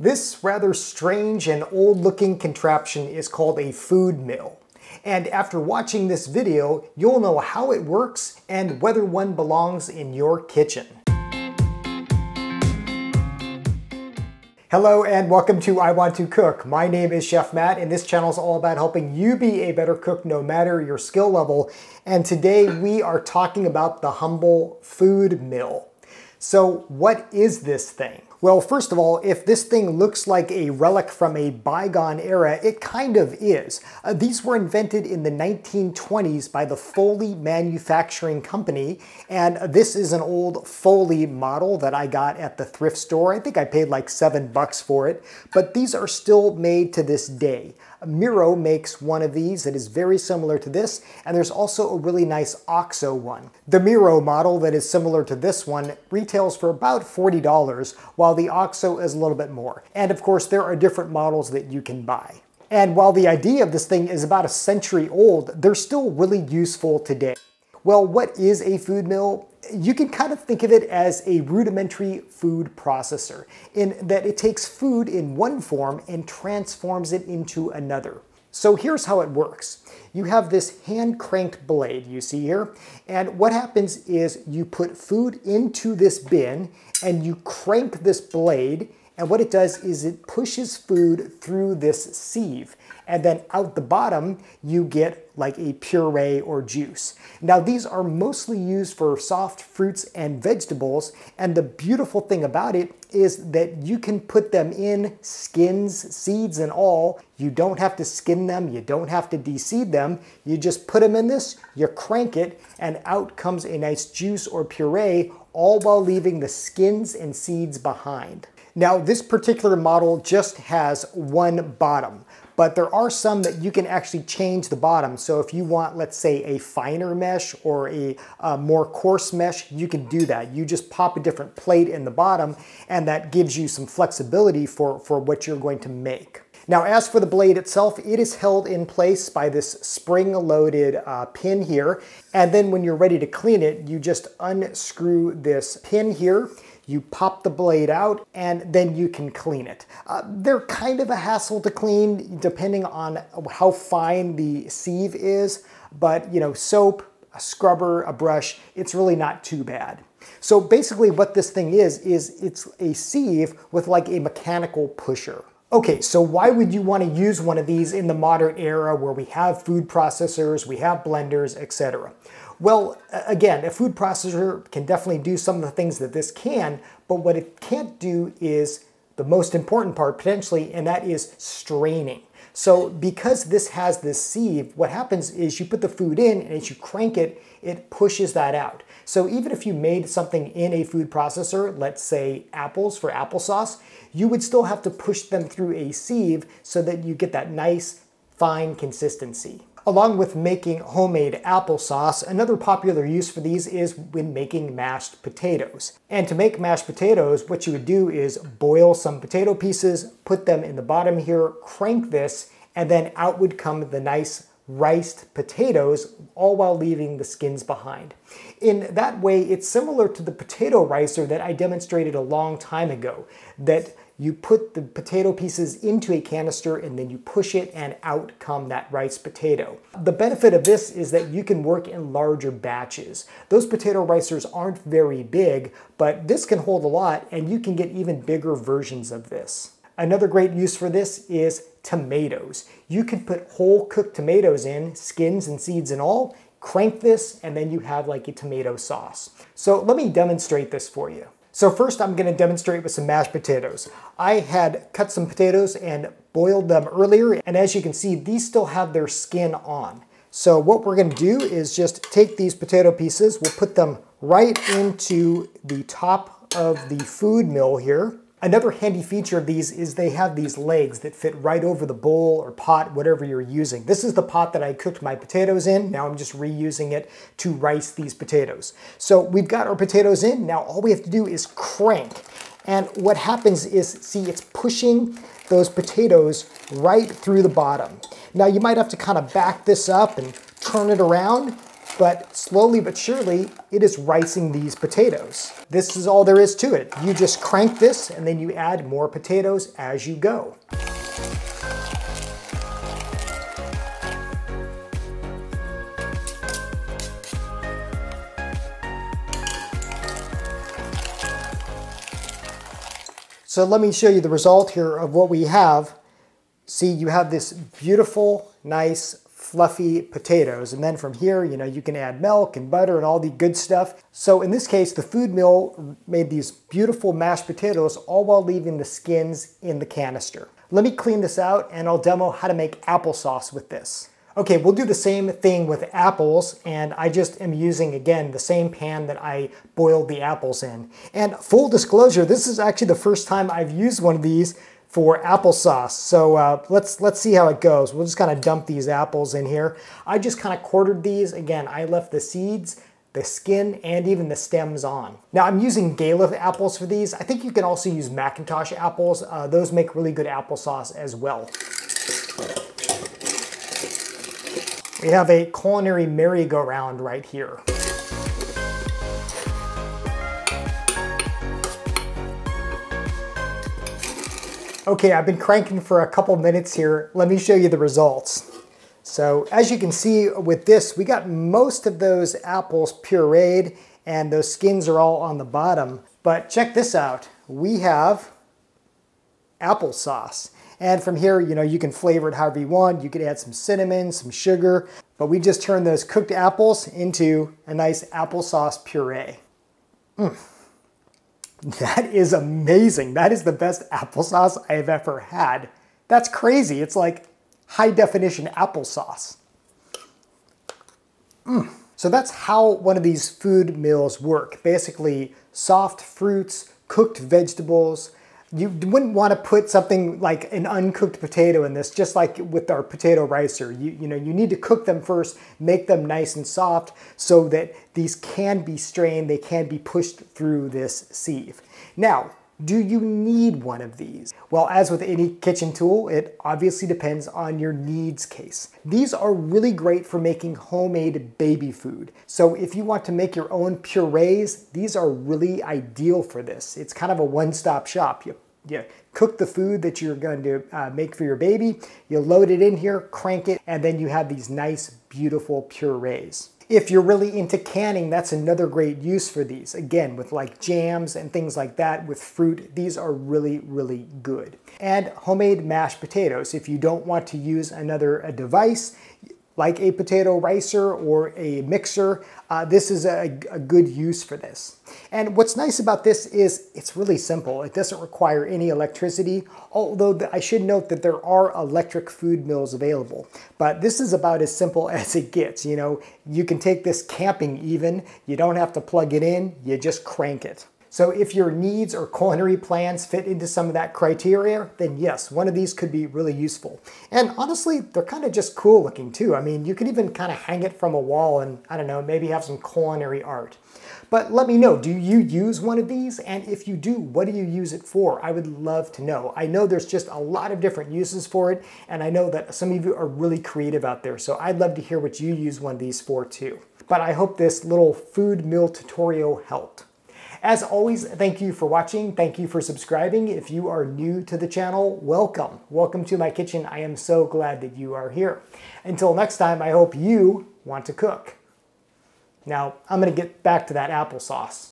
This rather strange and old looking contraption is called a food mill. And after watching this video, you'll know how it works and whether one belongs in your kitchen. Hello and welcome to I Want to Cook. My name is Chef Matt and this channel is all about helping you be a better cook no matter your skill level. And today we are talking about the Humble Food Mill. So what is this thing? Well, first of all, if this thing looks like a relic from a bygone era, it kind of is. Uh, these were invented in the 1920s by the Foley Manufacturing Company, and this is an old Foley model that I got at the thrift store. I think I paid like seven bucks for it, but these are still made to this day. Mirro makes one of these that is very similar to this, and there's also a really nice OXO one. The Mirro model that is similar to this one retails for about $40, while the OXO is a little bit more. And of course, there are different models that you can buy. And while the idea of this thing is about a century old, they're still really useful today. Well, what is a food mill? You can kind of think of it as a rudimentary food processor in that it takes food in one form and transforms it into another. So here's how it works. You have this hand cranked blade you see here, and what happens is you put food into this bin and you crank this blade and what it does is it pushes food through this sieve. And then out the bottom, you get like a puree or juice. Now these are mostly used for soft fruits and vegetables. And the beautiful thing about it is that you can put them in skins, seeds and all. You don't have to skin them. You don't have to deseed them. You just put them in this, you crank it, and out comes a nice juice or puree, all while leaving the skins and seeds behind. Now this particular model just has one bottom, but there are some that you can actually change the bottom. So if you want, let's say a finer mesh or a, a more coarse mesh, you can do that. You just pop a different plate in the bottom and that gives you some flexibility for, for what you're going to make. Now, as for the blade itself, it is held in place by this spring-loaded uh, pin here. And then when you're ready to clean it, you just unscrew this pin here you pop the blade out and then you can clean it. Uh, they're kind of a hassle to clean depending on how fine the sieve is, but you know, soap, a scrubber, a brush, it's really not too bad. So basically what this thing is, is it's a sieve with like a mechanical pusher. Okay, so why would you want to use one of these in the modern era where we have food processors, we have blenders, etc.? Well, again, a food processor can definitely do some of the things that this can, but what it can't do is the most important part potentially, and that is straining. So because this has this sieve, what happens is you put the food in and as you crank it, it pushes that out. So even if you made something in a food processor, let's say apples for applesauce, you would still have to push them through a sieve so that you get that nice fine consistency. Along with making homemade applesauce, another popular use for these is when making mashed potatoes. And to make mashed potatoes, what you would do is boil some potato pieces, put them in the bottom here, crank this, and then out would come the nice riced potatoes, all while leaving the skins behind. In that way, it's similar to the potato ricer that I demonstrated a long time ago, that you put the potato pieces into a canister and then you push it and out come that rice potato. The benefit of this is that you can work in larger batches. Those potato ricers aren't very big, but this can hold a lot and you can get even bigger versions of this. Another great use for this is tomatoes. You can put whole cooked tomatoes in, skins and seeds and all, crank this, and then you have like a tomato sauce. So let me demonstrate this for you. So first I'm gonna demonstrate with some mashed potatoes. I had cut some potatoes and boiled them earlier, and as you can see, these still have their skin on. So what we're gonna do is just take these potato pieces, we'll put them right into the top of the food mill here. Another handy feature of these is they have these legs that fit right over the bowl or pot, whatever you're using. This is the pot that I cooked my potatoes in. Now I'm just reusing it to rice these potatoes. So we've got our potatoes in. Now all we have to do is crank. And what happens is, see, it's pushing those potatoes right through the bottom. Now you might have to kind of back this up and turn it around, but slowly but surely, it is ricing these potatoes. This is all there is to it. You just crank this and then you add more potatoes as you go. So let me show you the result here of what we have. See, you have this beautiful, nice, fluffy potatoes. And then from here, you know, you can add milk and butter and all the good stuff. So in this case, the food mill made these beautiful mashed potatoes all while leaving the skins in the canister. Let me clean this out and I'll demo how to make applesauce with this. Okay, we'll do the same thing with apples, and I just am using, again, the same pan that I boiled the apples in. And full disclosure, this is actually the first time I've used one of these for applesauce. So uh, let's, let's see how it goes. We'll just kind of dump these apples in here. I just kind of quartered these. Again, I left the seeds the skin, and even the stems on. Now I'm using Gala apples for these. I think you can also use McIntosh apples. Uh, those make really good applesauce as well. We have a culinary merry-go-round right here. Okay, I've been cranking for a couple minutes here. Let me show you the results. So as you can see with this, we got most of those apples pureed and those skins are all on the bottom. But check this out. We have applesauce. And from here, you know, you can flavor it however you want. You could add some cinnamon, some sugar, but we just turned those cooked apples into a nice applesauce puree. Mm. That is amazing. That is the best applesauce I have ever had. That's crazy. It's like high definition applesauce. Mm. So that's how one of these food mills work. Basically, soft fruits, cooked vegetables, you wouldn't want to put something like an uncooked potato in this, just like with our potato ricer. You, you know, you need to cook them first, make them nice and soft so that these can be strained, they can be pushed through this sieve. Now, do you need one of these? Well, as with any kitchen tool, it obviously depends on your needs case. These are really great for making homemade baby food. So if you want to make your own purees, these are really ideal for this. It's kind of a one-stop shop. You, you cook the food that you're going to uh, make for your baby, you load it in here, crank it, and then you have these nice, beautiful purees. If you're really into canning, that's another great use for these. Again, with like jams and things like that with fruit, these are really, really good. And homemade mashed potatoes. If you don't want to use another device, like a potato ricer or a mixer, uh, this is a, a, good use for this. And what's nice about this is it's really simple. It doesn't require any electricity, although I should note that there are electric food mills available. But this is about as simple as it gets. You know, you can take this camping even. You don't have to plug it in, you just crank it. So if your needs or culinary plans fit into some of that criteria, then yes, one of these could be really useful. And honestly, they're kind of just cool looking too. I mean, you could even kind of hang it from a wall and, I don't know, maybe have some culinary art. But let me know, do you use one of these? And if you do, what do you use it for? I would love to know. I know there's just a lot of different uses for it, and I know that some of you are really creative out there, so I'd love to hear what you use one of these for too. But I hope this little food mill tutorial helped. As always, thank you for watching. Thank you for subscribing. If you are new to the channel, welcome. Welcome to my kitchen. I am so glad that you are here. Until next time, I hope you want to cook. Now, I'm gonna get back to that applesauce.